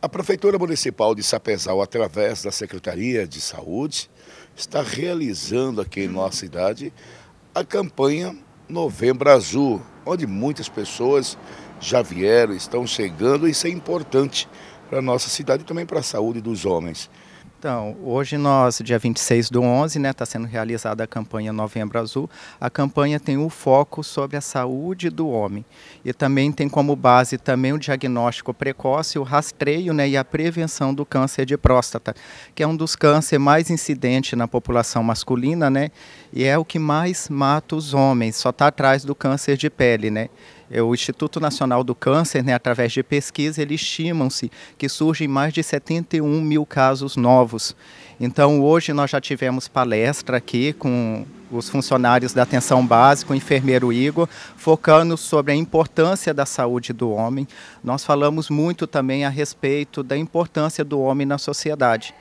A Prefeitura Municipal de Sapezal, através da Secretaria de Saúde, está realizando aqui em nossa cidade a campanha Novembro Azul, onde muitas pessoas já vieram, estão chegando, e isso é importante para a nossa cidade e também para a saúde dos homens. Então, hoje nós, dia 26 do 11, né, está sendo realizada a campanha Novembro Azul. A campanha tem o foco sobre a saúde do homem e também tem como base também o diagnóstico precoce, o rastreio né, e a prevenção do câncer de próstata, que é um dos cânceres mais incidentes na população masculina, né, e é o que mais mata os homens, só está atrás do câncer de pele, né. É, o Instituto Nacional do Câncer, né, através de pesquisa, eles estimam-se que surgem mais de 71 mil casos novos. Então, hoje nós já tivemos palestra aqui com os funcionários da atenção básica, o enfermeiro Igor, focando sobre a importância da saúde do homem. Nós falamos muito também a respeito da importância do homem na sociedade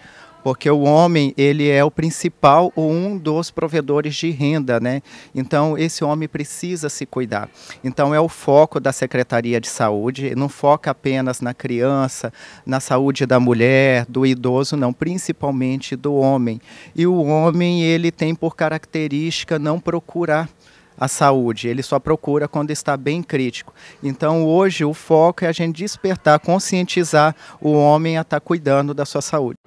porque o homem ele é o principal ou um dos provedores de renda, né? Então esse homem precisa se cuidar. Então é o foco da Secretaria de Saúde, não foca apenas na criança, na saúde da mulher, do idoso, não, principalmente do homem. E o homem ele tem por característica não procurar a saúde, ele só procura quando está bem crítico. Então, hoje, o foco é a gente despertar, conscientizar o homem a estar cuidando da sua saúde.